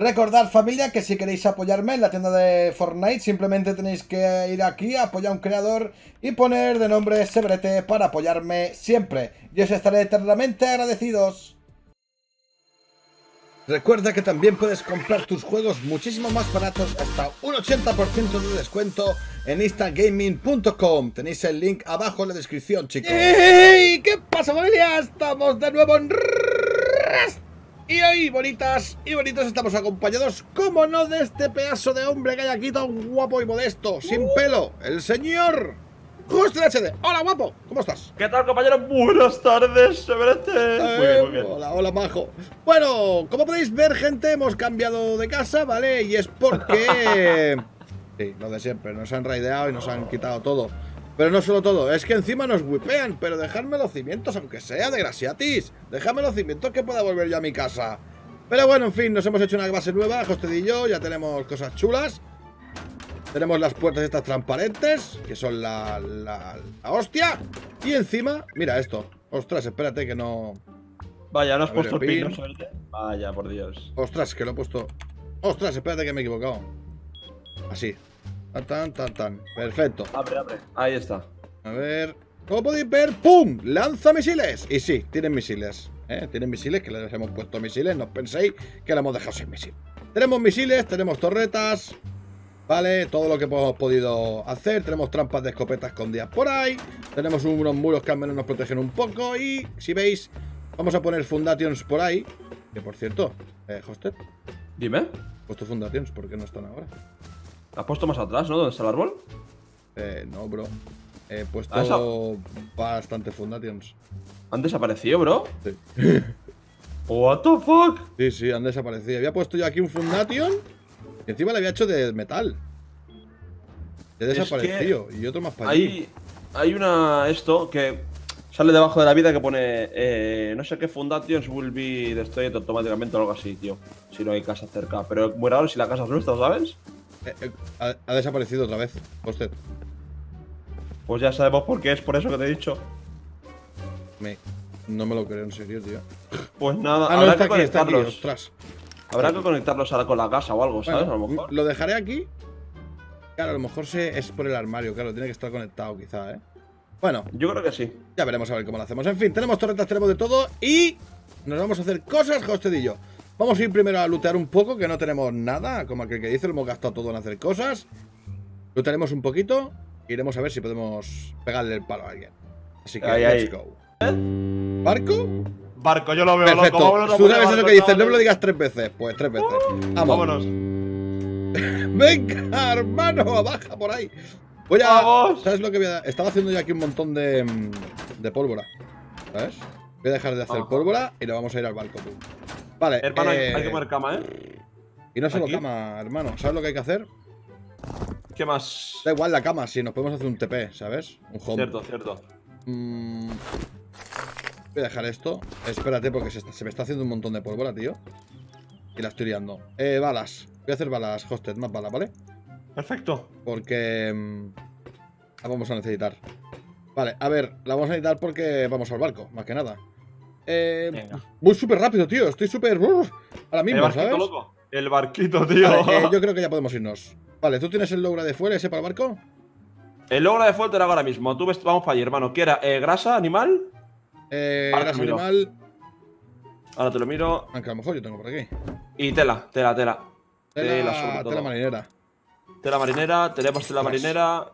Recordad familia que si queréis apoyarme en la tienda de Fortnite simplemente tenéis que ir aquí a apoyar a un creador y poner de nombre Sebrete para apoyarme siempre. Y os estaré eternamente agradecidos. Recuerda que también puedes comprar tus juegos muchísimo más baratos hasta un 80% de descuento en instagaming.com. Tenéis el link abajo en la descripción, chicos. ¡Ey! ¿Qué pasa, familia? Estamos de nuevo en y hoy, bonitas y bonitos, estamos acompañados, como no, de este pedazo de hombre que hay aquí tan guapo y modesto, sin pelo, el señor Justo HD. Hola, guapo, ¿cómo estás? ¿Qué tal, compañero? Buenas tardes, Severete. Eh, muy bien, muy bien. Hola, hola, majo. Bueno, como podéis ver, gente, hemos cambiado de casa, ¿vale? Y es porque... sí, lo de siempre, nos han raideado y nos han quitado todo. Pero no solo todo, es que encima nos wipean, pero dejadme los cimientos, aunque sea de grasiatis. Dejadme los cimientos que pueda volver yo a mi casa. Pero bueno, en fin, nos hemos hecho una base nueva, Hosted y yo, ya tenemos cosas chulas. Tenemos las puertas estas transparentes, que son la, la, hostia. Y encima, mira esto. Ostras, espérate que no... Vaya, no has puesto el pin, Vaya, por Dios. Ostras, que lo he puesto... Ostras, espérate que me he equivocado. Así, Tan, tan, tan, Perfecto. Abre, abre. Ahí está. A ver. Como podéis ver, ¡pum! ¡Lanza misiles! Y sí, tienen misiles. ¿eh? Tienen misiles, que les hemos puesto misiles. No penséis que la hemos dejado sin misiles. Tenemos misiles, tenemos torretas. ¿Vale? Todo lo que hemos podido hacer. Tenemos trampas de escopetas escondidas por ahí. Tenemos unos muros que al menos nos protegen un poco. Y si veis, vamos a poner fundations por ahí. Que por cierto, eh, Hosted. Dime. Puesto fundations, ¿por qué no están ahora? ¿Has puesto más atrás, no? ¿Dónde está el árbol? Eh, no, bro. He puesto ah, bastante fundations. ¿Han desaparecido, bro? Sí. What the fuck? Sí, sí, han desaparecido. Había puesto yo aquí un fundation y encima le había hecho de metal. He desaparecido. y otro más para hay, Hay una. Esto que sale debajo de la vida que pone. Eh, no sé qué fundations will be destroyed automáticamente o algo así, tío. Si no hay casa cerca. Pero muy raro si la casa es nuestra, ¿sabes? Eh, eh, ha, desaparecido otra vez, usted. Pues ya sabemos por qué es, por eso que te he dicho. Me, no me lo creo en serio, tío. Pues nada, ah, habrá que conectarlos. Habrá que conectarlos ahora con la casa o algo, ¿sabes? a lo mejor. Lo dejaré aquí. Claro, a lo mejor se, es por el armario, claro, tiene que estar conectado quizá, ¿eh? Bueno. Yo creo que sí. Ya veremos a ver cómo lo hacemos. En fin, tenemos torretas, tenemos de todo y nos vamos a hacer cosas, Hostedillo. Vamos a ir primero a lootear un poco, que no tenemos nada. Como aquel que dice, lo hemos gastado todo en hacer cosas. Lootaremos un poquito. Iremos a ver si podemos pegarle el palo a alguien. Así que, let's go. ¿Barco? Barco, yo lo veo Perfecto. loco. Tú sabes eso que dices, no me lo digas tres veces. Pues tres veces. Uh, vámonos. Venga, hermano, baja por ahí. Voy a. ¿Sabes lo que voy a.? Estaba haciendo yo aquí un montón de. de pólvora. ¿Sabes? Voy a dejar de hacer pólvora y lo vamos a ir al barco, tú. Vale. Hermano, hay que eh, poner cama, ¿eh? Y no solo cama, hermano. ¿Sabes lo que hay que hacer? ¿Qué más? Da igual la cama, si nos podemos hacer un TP, ¿sabes? Un home. Cierto, cierto. Mm, voy a dejar esto. Espérate, porque se, me está haciendo un montón de pólvora, tío. Y la estoy liando. Eh, balas. Voy a hacer balas, hosted, más balas, ¿vale? Perfecto. Porque... Mm, la vamos a necesitar. Vale, a ver, la vamos a necesitar porque vamos al barco, más que nada. Eh, voy súper rápido, tío. Estoy súper. ahora mismo, el ¿sabes? Loco. El barquito, tío. Eh, yo creo que ya podemos irnos. Vale, ¿tú tienes el logra de fuera ese para el barco? El logra de fuera te lo hago ahora mismo. Tú ves, vamos para allí, hermano. ¿Qué era? Eh, ¿Grasa animal? Eh, grasa animal. Ahora te lo miro. Aunque a lo mejor yo tengo por aquí. Y tela, tela, tela. Tela, tela marinera. Tela marinera, tenemos tela marinera.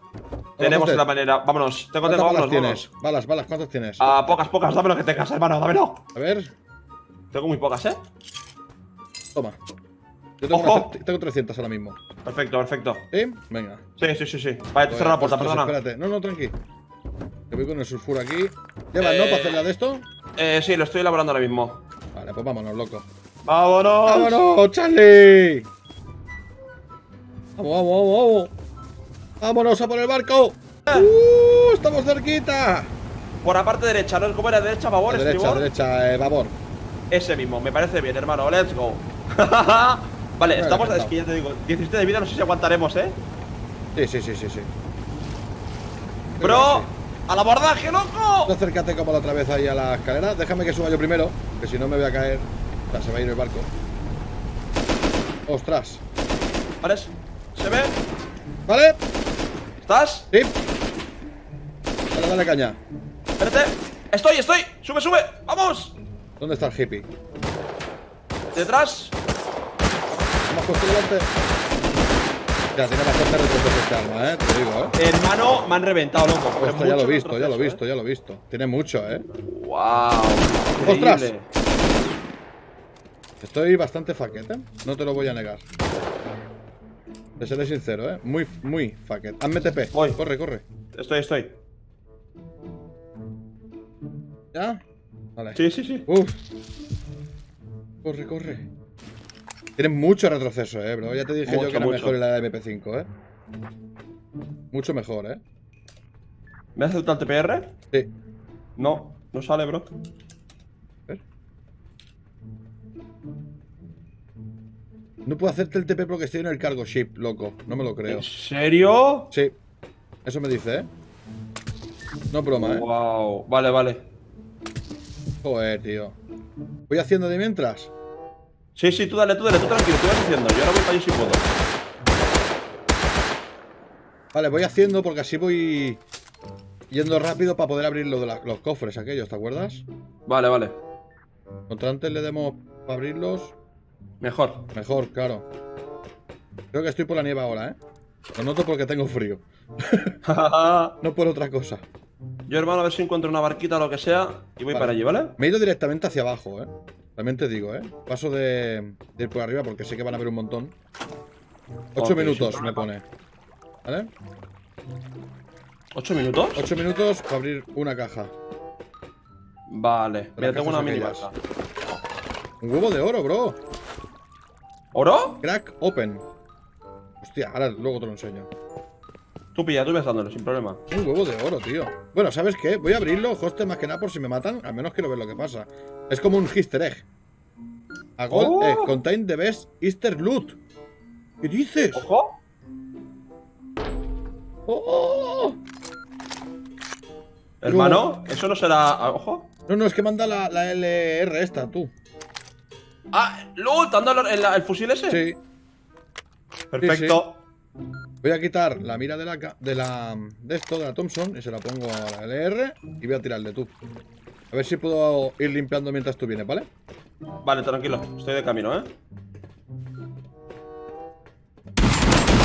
Tenemos la manera. Vámonos. Tengo, tengo, balas tienes? Balas, balas, ¿cuántas tienes? Ah, pocas, pocas. Dámelo que tengas, hermano, dámelo. A ver. Tengo muy pocas, ¿eh? Toma. Yo tengo, tengo 300 ahora mismo. Perfecto, perfecto. ¿Sí? Venga. Sí, sí, sí, sí. Vale, te la puerta, perdona. Espérate. No, no, tranqui. Que voy con el sulfuro aquí. ¿Llevas, eh... no, para hacer la de esto? Eh, sí, lo estoy elaborando ahora mismo. Vale, pues vámonos, loco. ¡Vámonos! ¡Vámonos, Charlie! ¡Vamos, vamos, vamos! vamos. ¡Vámonos a por el barco! ¡Uh! ¡Estamos cerquita! Por la parte derecha, ¿no? ¿Cómo era? ¿Derecha, babor, Derecha, derecha, eh, babor. Ese mismo, me parece bien, hermano. Let's go. vale, estamos. Es que ya te digo, 17 de vida, no sé si aguantaremos, ¿eh? Sí, sí, sí, sí, sí. Bro, ¡al abordaje, loco! No acércate como la otra vez ahí a la escalera. Déjame que suba yo primero, que si no me voy a caer. O sea, se va a ir el barco. Ostras. ¿Vale? ¿Se ve? ¿Vale? ¿Estás? Sí. Dale, dale caña. Espérate. Estoy, estoy. Sube, sube. Vamos. ¿Dónde está el hippie? Detrás. Hemos puesto delante. Ya, tiene bastante retroceso este arma, eh. Te lo digo, eh. Hermano, me han reventado, loco. Ostras, ya lo he visto, ya lo he visto, ya lo he visto. Tiene mucho, eh. ¿eh? Wow. ¡Ostras! Estoy bastante faquete, no te lo voy a negar. Te seré sincero, eh. Muy, muy faquete. Hazme TP. Voy. Corre, corre. Estoy, estoy. ¿Ya? Vale. Sí, sí, sí. Uf. Corre, corre. Tienes mucho retroceso, eh, bro. Ya te dije yo que era mucho. mejor la de MP5, eh. Mucho mejor, eh. ¿Me has aceptado el TPR? Sí. No, no sale, bro. No puedo hacerte el TP porque estoy en el cargo ship, loco. No me lo creo. ¿En serio? Sí. Eso me dice, eh. No broma, eh. Wow. Vale, vale. Joder, tío. Voy haciendo de mientras. Sí, sí, tú dale, tú dale, tú tranquilo, tú vas haciendo. Yo ahora voy para allí si puedo. Vale, voy haciendo porque así voy yendo rápido para poder abrir lo de la- los cofres aquellos, ¿te acuerdas? Vale, vale. Contra antes le demos para abrirlos, Mejor. mejor, claro. Creo que estoy por la nieve ahora, ¿eh? Lo noto porque tengo frío, no por otra cosa. Yo, hermano, a ver si encuentro una barquita o lo que sea y voy Vale. para allí, ¿vale? Me he ido directamente hacia abajo, ¿eh? También te digo, ¿eh? Paso de, de ir por arriba porque sé que van a haber un montón. Ocho minutos me pone. ¿Vale? ¿Ocho minutos? Ocho minutos para abrir una caja. Vale. Mira, tengo una mini barca. Un huevo de oro, bro. ¿Oro? Crack open. Hostia, ahora luego te lo enseño. Tú pilla, tú ves dándolo, sin problema. Un huevo de oro, tío. Bueno, ¿sabes qué? Voy a abrirlo, hoste, más que nada por si me matan. Al menos quiero ver lo que pasa. Es como un easter egg. A gold Oh. egg contain the best easter loot. ¿Qué dices? ¡Ojo! ¡Oh, oh, oh! Hermano, eso no será. ah, ¡Ojo! No, no, es que manda la, la LR esta, tú. ¡Ah! ¡Loot! ¿Anda el, el- el fusil ese? Sí. Perfecto. Voy a quitar la mira de la, ca- de la de esto, de la Thompson, y se la pongo a la LR y voy a tirarle tú. A ver si puedo ir limpiando mientras tú vienes, ¿vale? Vale, tranquilo. Estoy de camino, ¿eh?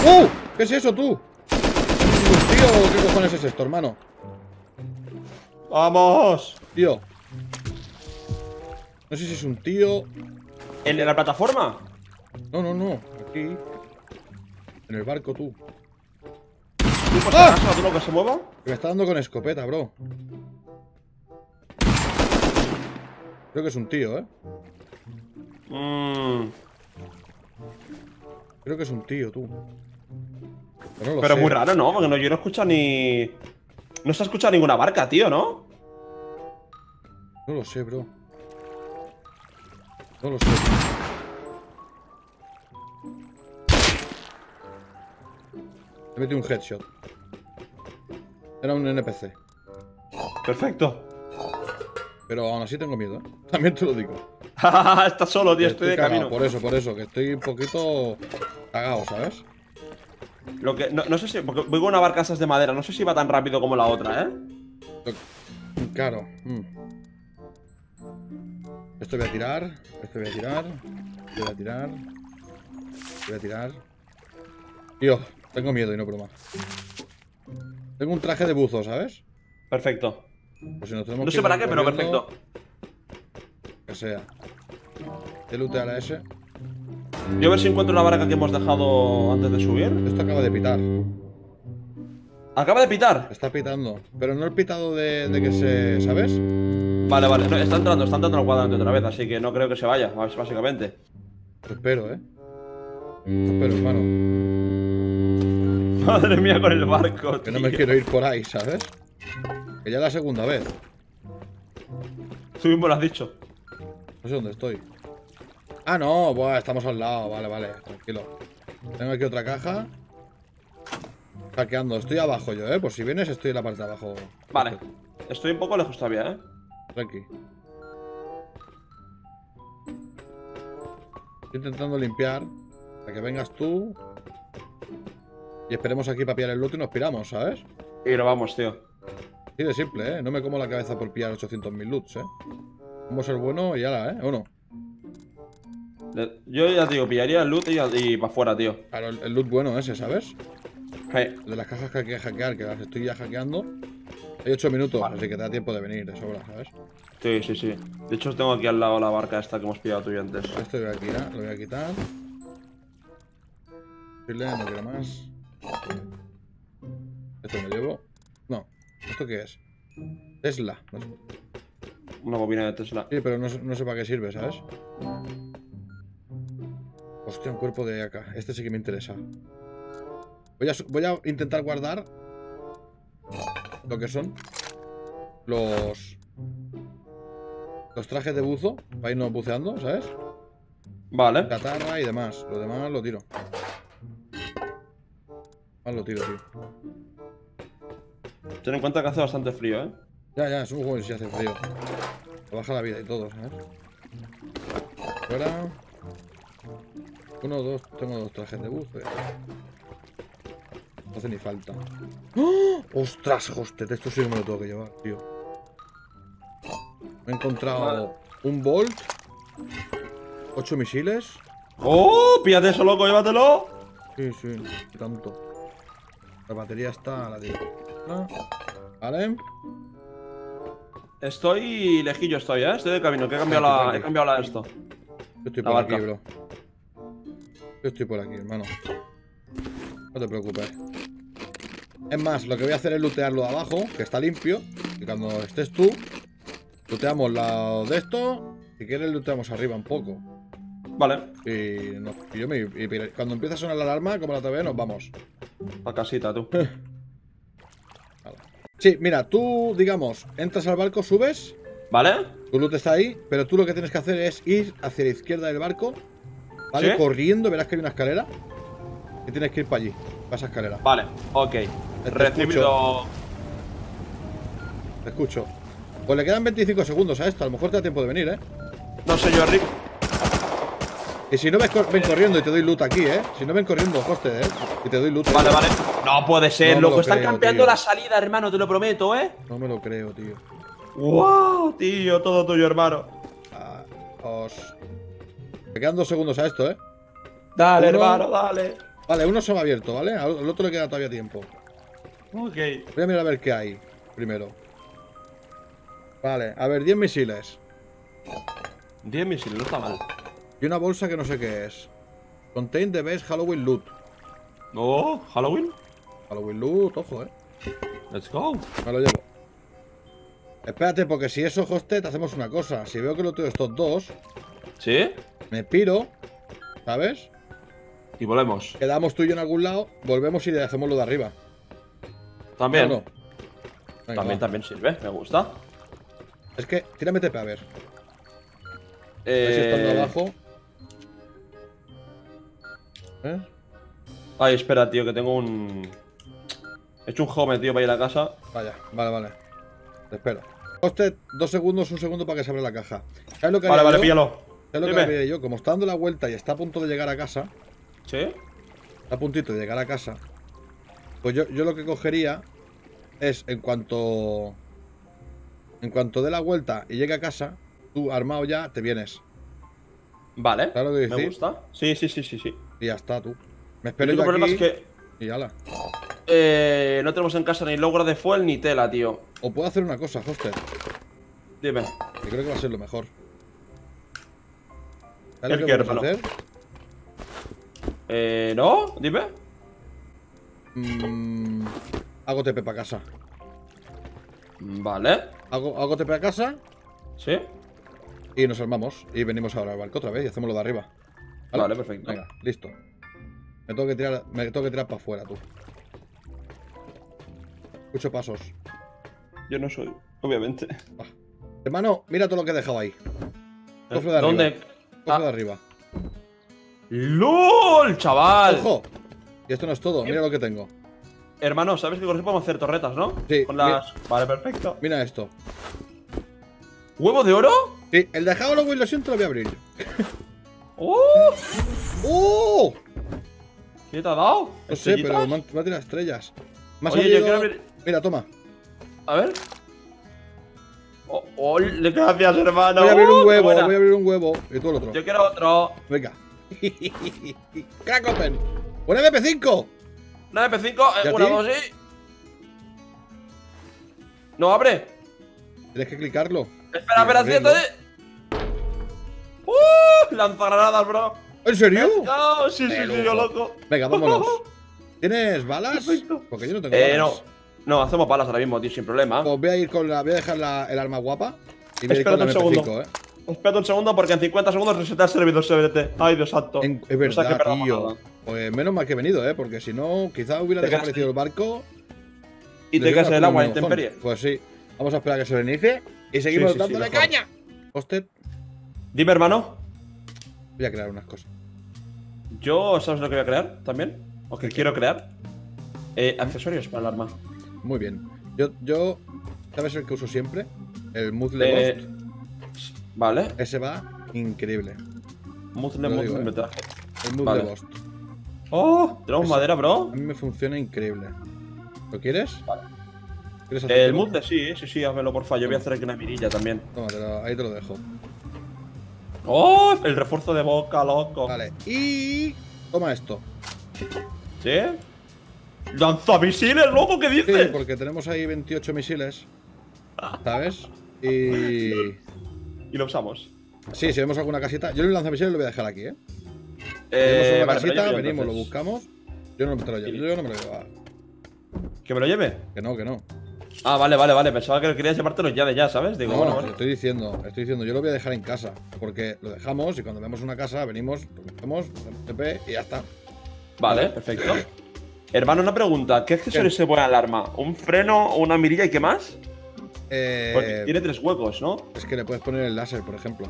¡Uh! ¿Qué es eso, tú? Tío, ¿qué cojones es esto, hermano? ¡Vamos! Tío. No sé si es un tío. ¿En la plataforma? No, no, no. Aquí. En el barco, tú. ¿Tú por ¡Ah! acaso, tú lo que se mueva? Me está dando con escopeta, bro. Creo que es un tío, ¿eh? Mmm. Creo que es un tío, tú. Pero no Pero muy raro, ¿no? Porque no, yo no escucho ni. No se ha escuchado ninguna barca, tío, ¿no? No lo sé, bro. No lo sé. Le metí un headshot. Era un NPC. Perfecto. Pero aún así tengo miedo, ¿eh? También te lo digo. Estás solo, tío, estoy, de cagado, camino. Por eso, por eso, que estoy un poquito cagado, ¿sabes? Lo que, no, no sé si. Porque voy con una barca esas de madera, no sé si va tan rápido como la otra, ¿eh? Claro. mm. Esto voy a tirar. Esto voy a tirar. Esto voy a tirar. Esto voy a tirar. Tío, tengo miedo y no broma. Tengo un traje de buzo, ¿sabes? Perfecto. Pues si nos tenemos No sé para qué, pero perfecto. Que sea. Que lootear a ese. Yo a ver si encuentro la barca que hemos dejado antes de subir. Esto acaba de pitar. Acaba de pitar. Está pitando. Pero no el pitado de, de que se. ¿Sabes? Vale, vale. No, está entrando, está entrando al cuadrante otra vez, así que no creo que se vaya, bás- básicamente. Lo espero, ¿eh? Lo espero, hermano. Madre mía con el barco, Que no me tío. quiero ir por ahí, ¿sabes? Que ya es la segunda vez. Tú mismo lo has dicho. No sé dónde estoy. Ah, no, buah, estamos al lado. Vale, vale, tranquilo. Tengo aquí otra caja. Hackeando. Estoy abajo yo, ¿eh? Por si vienes, estoy en la parte de abajo. Vale. Estoy un poco lejos todavía, ¿eh? Tranqui. Estoy intentando limpiar. Para que vengas tú. Y esperemos aquí para pillar el loot y nos piramos, ¿sabes? Y lo vamos, tío. Sí, de simple, ¿eh? No me como la cabeza por pillar 800.000 loots, ¿eh? Vamos a ser bueno y ala, ¿eh? ¿O no? Yo ya digo, pillaría el loot y, y para afuera, tío. Claro, el, el loot bueno ese, ¿sabes? Hey, de las cajas que hay que hackear, que las estoy ya hackeando. Hay 8 minutos, Vale. así que te da tiempo de venir de sobra, ¿sabes? Sí, sí, sí. De hecho, tengo aquí al lado la barca esta que hemos pillado tú y antes. Esto lo voy a quitar, lo voy a quitar. No quiero más. Esto me llevo. No, ¿esto qué es? Tesla. No sé. Una bobina de Tesla. Sí, pero no, sé- no sé para qué sirve, ¿sabes? Hostia, un cuerpo de acá. Este sí que me interesa. Voy a, su- voy a intentar guardar lo que son los los trajes de buzo para irnos buceando, ¿sabes? Vale. Catarra y demás. Lo demás lo tiro. Más lo tiro, tío. Ten en cuenta que hace bastante frío, ¿eh? Ya, ya, es un juego que si hace frío. Te baja la vida y todo, ¿sabes? Fuera. Uno, dos, tengo dos trajes de buzo. No hace ni falta. ¡Oh! ¡Ostras, hostet! Esto sí que me lo tengo que llevar, tío. Me he encontrado un Bolt, ocho misiles. ¡Oh! ¡Píllate eso, loco! ¡Llévatelo! Sí, sí, tanto. La batería está a la de. Vale. Estoy lejillo, estoy, ¿eh? Estoy de camino, que he cambiado la, he cambiado la esto. Yo estoy La por barca. aquí, bro. Yo estoy por aquí, hermano. No te preocupes. Es más, lo que voy a hacer es lootearlo de abajo, que está limpio. Y cuando estés tú, looteamos la de esto. Si quieres, looteamos arriba un poco. Vale, Y, yo me, y cuando empieza a sonar la alarma, como la TV, nos vamos. a casita, tú. Sí, mira, tú, digamos, entras al barco, subes. ¿Vale? Tu loot está ahí, pero tú lo que tienes que hacer es ir hacia la izquierda del barco, ¿vale? ¿Sí? Corriendo, verás que hay una escalera. Y tienes que ir para allí, para esa escalera. Vale, ok. Recibido. Te escucho. Pues le quedan 25 segundos a esto, a lo mejor te da tiempo de venir, ¿eh? No sé yo, Rick. Y si no ves, ven corriendo y te doy loot aquí, ¿eh? Si no ven corriendo, hosted, ¿eh? Y te doy loot. ¿eh? Vale, vale. No puede ser, No me loco. lo Están creo, campeando tío. la salida, hermano, te lo prometo, ¿eh? No me lo creo, tío. ¡Wow! Tío, todo tuyo, hermano. Ah, os... Le quedan dos segundos a esto, ¿eh? Dale, Uno. hermano, dale. Vale, uno se va abierto, ¿vale? Al al otro le queda todavía tiempo. Ok. Voy a mirar a ver qué hay primero. Vale, a ver, 10 misiles. 10 misiles, no está mal. Y una bolsa que no sé qué es. Contain the best Halloween loot. Oh, Halloween. Halloween loot, ojo, eh. Let's go. Me lo llevo. Espérate, porque si eso, hostet, hacemos una cosa. Si veo que lo tengo estos dos, ¿Sí? me piro, ¿sabes? Y volvemos. Quedamos tú y yo en algún lado, volvemos y le hacemos lo de arriba. También. ¿O no? Venga, También, va. también sirve. Me gusta. Es que, tírame TP a ver. A ver si estando Eh... abajo. ¿Eh? Ay, espera, tío, que tengo un. He hecho un home, tío, para ir a casa. Vaya, vale, vale. Te espero. Hostet, dos segundos, un segundo para que se abra la caja. ¿Sabes lo que Vale, vale, yo? píllalo. ¿Sabes lo que Dime. haría yo? Como está dando la vuelta y está a punto de llegar a casa, ¿Sí? está a puntito de llegar a casa, pues yo, yo lo que cogería es en cuanto. En cuanto dé la vuelta y llegue a casa, tú armado ya te vienes. Vale. ¿Sabes lo que Me gusta. Sí, sí, sí, sí, sí. Y ya está, tú. Me espero yo problema aquí es que y ala. eh, no tenemos en casa ni logro de fuel ni tela, tío. O puedo hacer una cosa, Hoster, Dime. que creo que va a ser lo mejor. ¿El ¿Sabes lo que vamos a hacer? Eh, ¿no? Dime. Mm, hago TP para casa. Vale. Hago, hago TP a casa ¿Sí? y nos armamos. Y venimos ahora al barco otra vez y hacemos lo de arriba. ¿Vale? Vale, perfecto. Venga, listo. Me tengo que tirar, me tengo que tirar para afuera, tú. Escucho pasos. Yo no soy, obviamente. Hermano, mira todo lo que he dejado ahí. Cofre de arriba. ¿Dónde? Cofre Ah. de arriba. ¡LOL, chaval! ¡Ojo! Y esto no es todo, mira lo que tengo. Hermano, ¿sabes que con eso podemos hacer torretas, no? Sí, Con las... Vale, perfecto. Mira esto. ¿Huevo de oro? Sí, el de Halloween lo siento, lo voy a abrir. ¡Oh! ¡Oh! ¿Qué te ha dado? No sé, pero me han tirado estrellas. Ha Oye, yo salido- quiero abrir- Mira, toma. A ver. Oh, oh, gracias, hermano. Voy a abrir Uh, un qué huevo, voy a abrir un huevo. Y tú el otro. Yo quiero otro. Venga. Crack open. ¡Un MP5! Una MP5, ¿Y eh, a una, dos y. No abre. Tienes que clicarlo. Espera, espera, siéntate. ¡Uh! Lanzagranadas, bro. ¿En serio? No, sí, sí, sí, yo loco. Venga, vámonos. ¿Tienes balas? Perfecto. Porque yo no tengo Eh, no. balas. No, hacemos balas ahora mismo, tío, sin problema. Pues voy a ir con la. Voy a dejar la- el arma guapa. Y voy a ir con la un MP5, segundo. eh. Espérate un segundo porque en 50 segundos reseta el servidor CBT. Ay, Dios santo. En- es O sea que verdad, perdamos tío. Pues menos mal que he venido, eh. Porque si no, quizá hubiera desaparecido el barco. Y te quedas en el agua en intemperie. Pues sí. Vamos a esperar a que se reinicie. Y seguimos sí, sí, dándole mejor. caña. Hosted. Dime, hermano. Voy a crear unas cosas. Yo, ¿sabes lo que voy a crear también? O que quiero crear. Eh, accesorios para el arma. Muy bien. Yo, yo. ¿Sabes el que uso siempre? El Muzzle Eh. Vale. Ese va increíble. Muzzle, muzzle, me traje. El Muzzle Vale. Ghost. Oh, tenemos Ese- madera, bro. A mí me funciona increíble. ¿Lo quieres? Vale. ¿Quieres El muzzle, sí, sí, sí, házmelo, porfa. Yo voy a hacer aquí una mirilla también. Tómatelo, ahí te lo dejo. Oh, el refuerzo de boca, loco. Vale. Y. Toma esto. ¿Sí? ¡Lanzamisiles, loco! ¿Qué Sí, dices? porque tenemos ahí 28 misiles. ¿Sabes? Y. Y lo usamos. Sí, si vemos alguna casita. Yo el lanzamisiles lo voy a dejar aquí, ¿eh? Si Eh, vemos una vale, lo casita, venimos, lo buscamos. Yo no me te lo llevo. Yo no me lo llevo. ¿Que me lo lleve? Que no, que no. Ah, vale, vale, vale. Pensaba que querías llevártelo ya de ya, ¿sabes? Digo, No, bueno, bueno. estoy diciendo, estoy diciendo, yo lo voy a dejar en casa. Porque lo dejamos y cuando vemos una casa, venimos, lo hacemos TP y ya está. Vale, perfecto. Hermano, una pregunta. ¿Qué accesorios se ponen al arma? ¿Un freno, una mirilla y qué más? Porque Eh, tiene tres huecos, ¿no? Es que le puedes poner el láser, por ejemplo.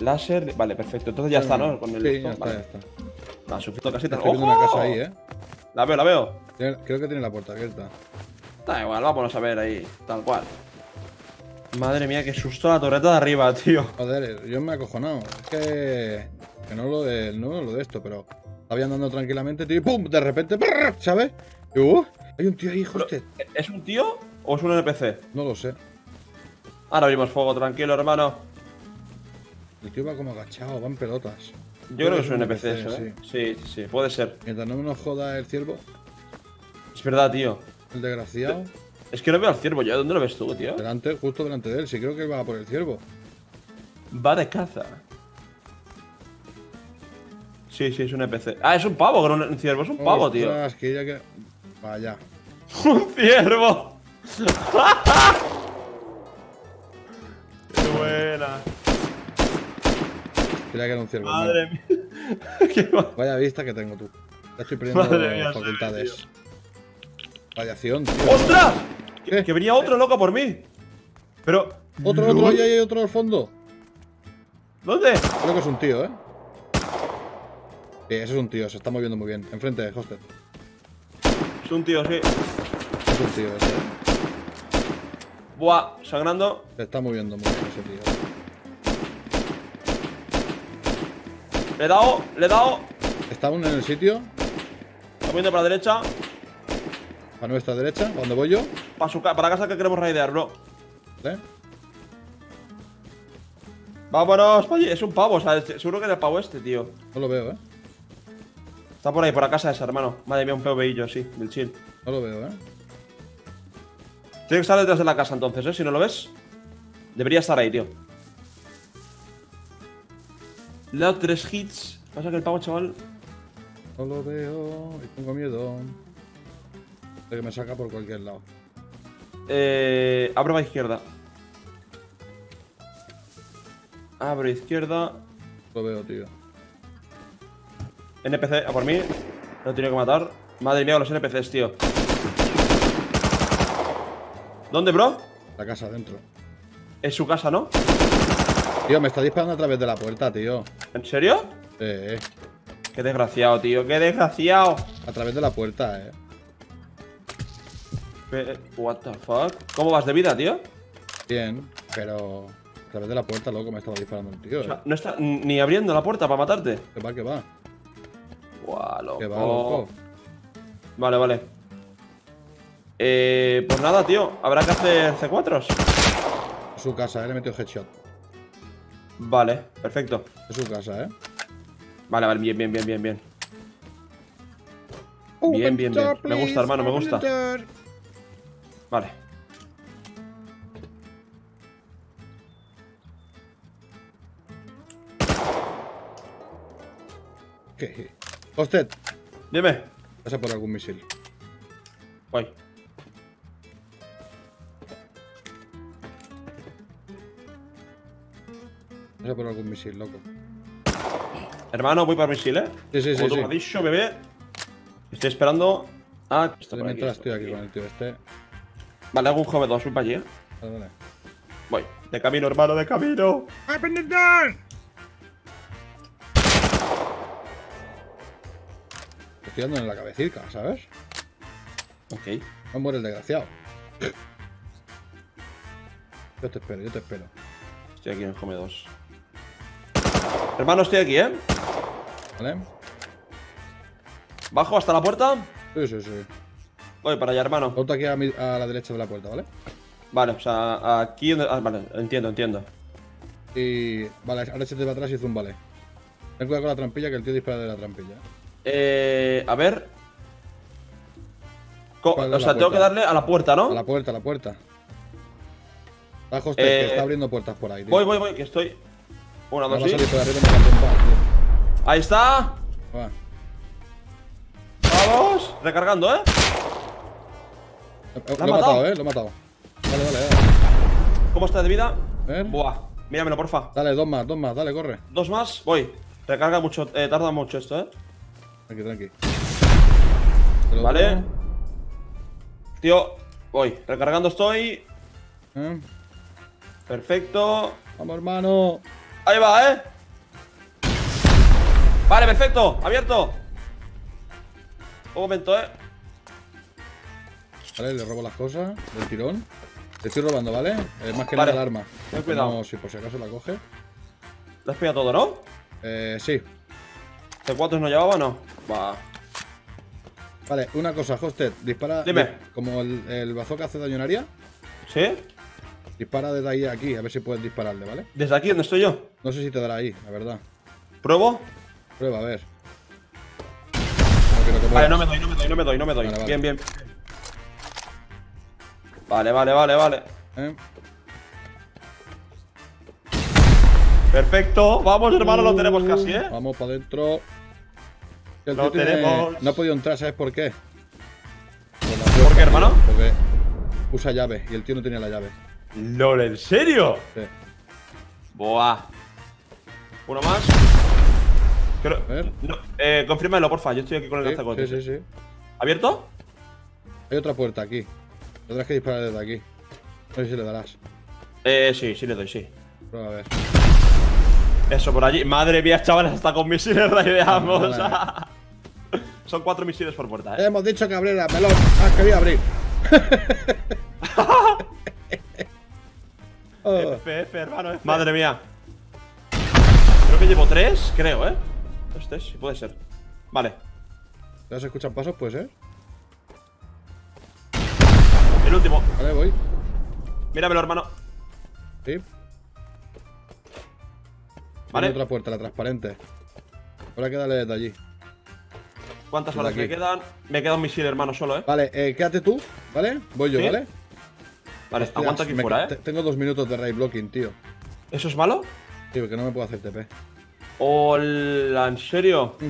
Láser. Vale, perfecto. Entonces ya está, ¿no? Con el sí, ya está, vale. ya está. Casita. Estoy viendo una casa ahí, ¿eh? La veo, la veo. Tiene- Creo que tiene la puerta abierta. Da igual, vámonos a ver ahí. Tal cual. Madre mía, qué susto la torreta de arriba, tío. Joder, yo me he acojonado. Es que. Que no lo de, no lo de esto, pero. Estaba andando tranquilamente, tío, y ¡pum! De repente. ¿sabes? Y, ¡uh! Hay un tío ahí, hostia. ¿Es un tío o es un NPC? No lo sé. Ahora abrimos fuego, tranquilo, hermano. El tío va como agachado, va en pelotas. Yo creo que es un NPC, eso, ¿eh? sí. Sí, sí, sí, puede ser. Mientras no nos joda el ciervo, Es verdad, tío. el desgraciado, Es que no veo al ciervo ya. ¿Dónde lo ves tú, tío? delante, justo delante de él. Sí, creo que va por el ciervo. Va de caza. Sí, sí, es un NPC. Ah, es un pavo, no un ciervo. Es un pavo, tío. Ostras, que ya que. Vaya. ¡Un ciervo! ¡Qué buena! Creía que ciervo. Madre mía. Qué Vaya vista que tengo tú. Ya estoy perdiendo Madre mía, facultades. Radiación, tío. ¡Ostras! ¿Qué? Que, venía otro loco por mí. Pero. Otro, otro, ahí hay otro al fondo. ¿Dónde? Creo que es un tío, ¿eh? Sí, ese es un tío, se está moviendo muy bien. Enfrente Hosted. Es un tío, sí. Es un tío ese, ¿eh? Buah, sangrando. Se está moviendo bien ese tío. Le he dado, le he dado. Está aún en el sitio, Está moviendo para la derecha. a nuestra derecha, ¿a dónde voy yo? Para, su ca- para la casa que queremos raidear, bro. ¿Vale? Vámonos, pa' allí. Es un pavo, o sea, este- seguro que es el pavo este, tío. No lo veo, ¿eh? Está por ahí, por la casa esa, hermano. Madre mía, un PVillo así, del chill. No lo veo, ¿eh? Tiene que estar detrás de la casa entonces, ¿eh? Si no lo ves. Debería estar ahí, tío. Le he dado tres hits. Pasa que el pavo, chaval. No lo veo y tengo miedo. De que me saca por cualquier lado. Eh, abro a izquierda. Abro a izquierda. Lo veo, tío. NPC, a por mí. Lo he tenido que matar. Madre mía, los NPCs, tío. ¿Dónde, bro? La casa adentro. Es su casa, ¿no? Tío, me está disparando a través de la puerta, tío. ¿En serio? Eh, eh. Qué desgraciado, tío. Qué desgraciado. A través de la puerta, eh. What the fuck? ¿Cómo vas de vida, tío? Bien, pero. A través de la puerta, loco, me estaba disparando un tío, O eh. sea, no está ni abriendo la puerta para matarte. Que va, que va. Guau, Que va, loco. loco. Vale, vale. Eh, pues nada, tío. Habrá que hacer C4s. Es su casa, eh. Le he metido headshot. Vale, perfecto. Es su casa, eh. Vale, vale, bien, bien, bien, bien, bien. Bien, bien, bien. Me gusta, hermano, me gusta. Vale. ¿Qué? Hosted, Dime. vas a por algún misil. Voy. A por algún misil, loco. Hermano, voy para el misil, ¿eh? Sí, sí, sí, Como tú sí. me has dicho, bebé. Estoy esperando. Ah, está por aquí, estoy aquí con el tío este. Vale, hago un GV2, voy para allí, ¿eh? Vale, vale. Voy. De camino, hermano, de camino. Open the door. Estoy dando en la cabecita, ¿sabes? Ok. No muere el desgraciado. Yo te espero, yo te espero. Estoy aquí en el Home 2. Hermano, estoy aquí, ¿eh? ¿Vale? Bajo hasta la puerta. Sí, sí, sí. Voy para allá, hermano. Ponte aquí a, mi- a la derecha de la puerta, ¿vale? Vale, o sea, aquí donde. Ah, vale, entiendo, entiendo. Y. Vale, ahora échate para atrás y zúmbale. Ten cuidado con la trampilla que el tío dispara de la trampilla. Eh. A ver. Co- ¿Cuál es o sea, tengo que darle a la puerta, ¿no? A la puerta, a la puerta. Bajo usted, Eh, que está abriendo puertas por ahí. tío. Voy, voy, voy, que estoy. Una, dos, y. Ahí está. Va. Vamos. Recargando, ¿eh? Lo, ¿Lo he matado, matado? eh, lo he matado. Vale, vale, dale. ¿Cómo está de vida? Ver. Buah. Míramelo, porfa. Dale, dos más, dos más, dale, corre. Dos más. Voy. Recarga mucho. Eh, tarda mucho esto, ¿eh? Tranqui, tranqui. Vale. Tío. Voy. Recargando estoy. ¿eh? Perfecto. Vamos, hermano. Ahí va, ¿eh? Vale, perfecto. Abierto. Un momento, ¿eh? Vale, le robo las cosas del tirón. Te estoy robando, ¿vale? Eh, más que Vale. nada el arma. Ten cuidado. No, si por si acaso la coge. Lo has pillado todo, ¿no? Eh, sí. ¿C4 no llevaba no? Va. Vale, una cosa, Hosted. Dispara. Dime. di- Como el, el bazooka hace daño en área, ¿Sí? Dispara desde ahí a aquí, a ver si puedes dispararle, ¿vale? ¿Desde aquí donde estoy yo? No sé si te dará ahí, la verdad. ¿Pruebo? Prueba, a ver. No Vale, no me doy, no me doy, no me doy, no me doy. Vale, vale. Bien, bien. Vale, vale, vale, vale. ¿Eh? Perfecto. Vamos, hermano, lo tenemos casi, ¿eh? Vamos para adentro. Lo tiene- tenemos. No ha podido entrar, ¿sabes por qué? Por, ¿Por qué, hermano? Porque usa llave y el tío no tenía la llave. LOL, ¿en serio? Sí. Buah. Uno más. Creo... No, eh, confírmalo, porfa. Yo estoy aquí con el Sí, lanzacohetes. sí, sí, sí. ¿Abierto? Hay otra puerta aquí. Tendrás que disparar desde aquí. No sé si le darás. Eh, sí, sí le doy, sí. Prueba a ver. Eso, por allí. Madre mía, chavales, hasta con misiles raideamos. Vale. Son cuatro misiles por puerta, eh. Hemos dicho que abriera, melón. Has querido abrir. Oh, F, F, hermano, F. Madre mía. Creo que llevo tres, creo, eh. Este sí, puede ser. Vale. ¿Ya se escuchan pasos? Puede ser. El último. Vale, voy. Míramelo, hermano. Sí. Vale. Hay otra puerta, la transparente. Habrá que darle desde allí. ¿Cuántas horas me quedan? Me queda un misil, hermano, solo, eh. Vale, eh, quédate tú, ¿vale? Voy yo, Sí. ¿vale? Vale, Hostias, aguanta aquí me- fuera, eh. Tengo dos minutos de raid blocking, tío. ¿Eso es malo? Sí, porque no me puedo hacer TP. Hola, ¿en serio? Ujú.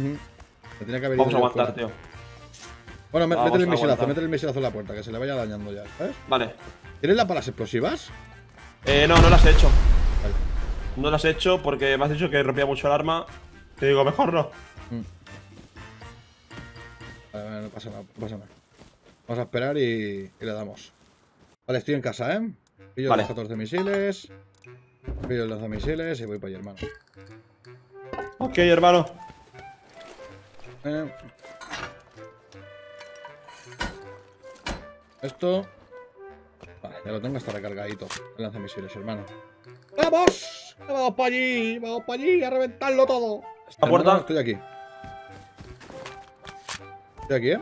Me tenía que haber Vamos a aguantar, fuera. tío. Bueno, Vamos métele el misilazo, métele el misilazo en la puerta, que se le vaya dañando ya, ¿sabes? Vale. ¿Tienes las balas explosivas? Eh, no, no las he hecho. Vale. No las he hecho porque me has dicho que rompía mucho el arma. Te digo, mejor no. Vale, vale, no pasa nada, no pasa nada. Vamos a esperar y, y le damos. Vale, estoy en casa, ¿eh? Pillo Vale. los 14 misiles. Pillo los lanzamisiles y voy para allá, hermano. Ok, hermano. Eh. Esto. Vale, ya lo tengo hasta recargadito. El lanzamisiles, hermano. ¡Vamos! ¡Vamos para allí! ¡Vamos para allí! ¡A reventarlo todo! Esta Hermano, puerta. Estoy aquí. Estoy aquí, ¿eh?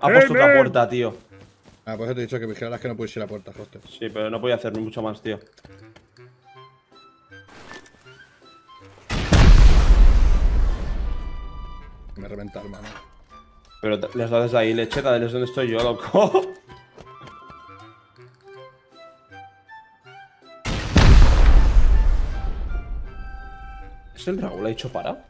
Ha puesto otra puerta, tío. Ah, pues te he dicho que vigilaras que no pudiese ir a la puerta, hostia. Sí, pero no podía hacer mucho más, tío. Me reventa, hermano. Pero les da desde ahí, lecheta, desde donde estoy yo, loco. ¿Es el Raúl? ¿Ha dicho para?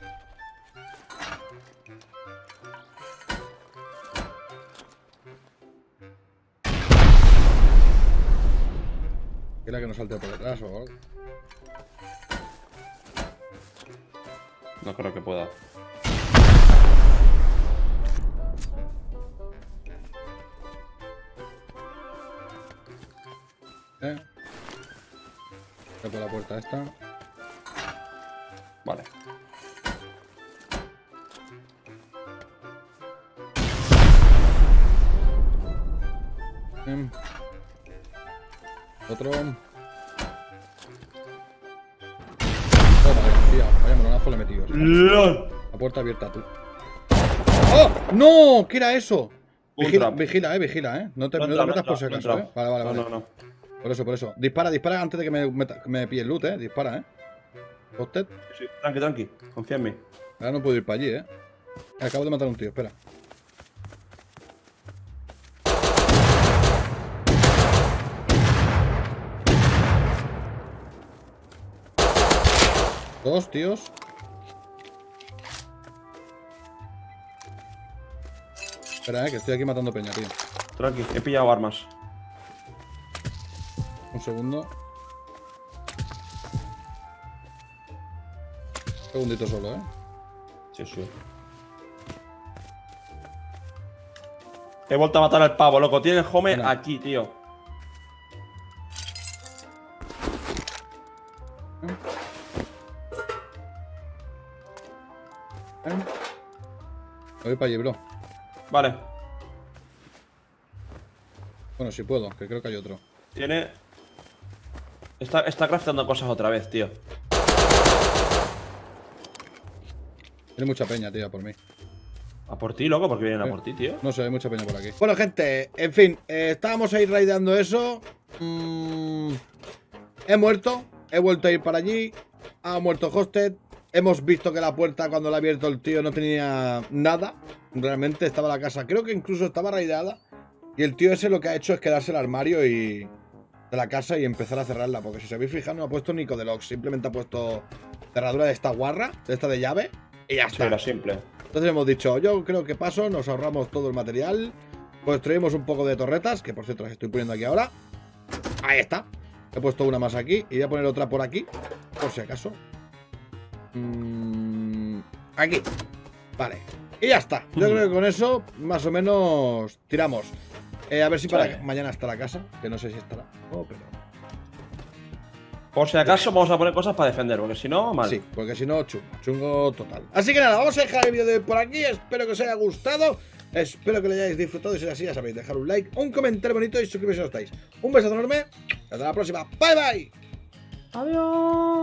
Que no salte por detrás o algo. No creo que pueda. ¿Eh? La puerta esta. Vale. Em. Otro. Vaya le he metido. ¡LOL! La puerta abierta, tú. ¡Oh! ¡No! ¿Qué era eso? Vigila, vigila, eh, vigila, eh. No te, No te metas por si acaso, eh. entra. Vale, vale, No, vale. no, no. Por eso, por eso. Dispara, dispara antes de que me, me pille el loot, eh. Dispara, eh. Hosted. Sí, tranqui, tranqui. Confía en mí. Ahora no puedo ir para allí, eh. Acabo de matar a un tío, espera. Dos tíos. Espera, eh, que estoy aquí matando peña, tío. Tranqui, he pillado armas. Un segundo. Un segundito solo, eh. Sí, sí. He vuelto a matar al pavo, loco. Tiene el home Mira. aquí, tío. Voy para allí, bro. Vale. Bueno, si puedo, que creo que hay otro. Tiene. Está, está craftando cosas otra vez, tío. Tiene mucha peña, tío, por mí. A por ti, loco, porque vienen a Sí. por ti, tío. No sé, hay mucha peña por aquí. Bueno, gente, en fin, eh, estábamos ahí raideando eso. Mm, he muerto, he vuelto a ir para allí. Ha muerto Hosted. Hemos visto que la puerta, cuando la ha abierto el tío, no tenía nada. Realmente estaba la casa, creo que incluso estaba raideada. Y el tío ese lo que ha hecho es quedarse el armario y de la casa y empezar a cerrarla. Porque si os habéis fijado, no ha puesto Nico de Locks. Simplemente ha puesto cerradura de esta guarra, de esta de llave. Y ya Sí, está. era simple. Entonces hemos dicho, yo creo que paso, nos ahorramos todo el material, construimos un poco de torretas, que por cierto las estoy poniendo aquí ahora. Ahí está. He puesto una más aquí y voy a poner otra por aquí, por si acaso. Mm, aquí. Vale. Y ya está. Yo creo que con eso más o menos tiramos. Eh, a ver si para mañana está la casa, que no sé si estará. No, pero... Por si acaso, vamos a poner cosas para defender, porque si no, mal. Sí, porque si no, chungo, chungo total. Así que nada, vamos a dejar el vídeo de hoy por aquí. Espero que os haya gustado. Espero que lo hayáis disfrutado. Y si es así, ya sabéis, dejar un like, un comentario bonito y suscribiros si no estáis. Un besazo enorme. Hasta la próxima. Bye bye. Adiós.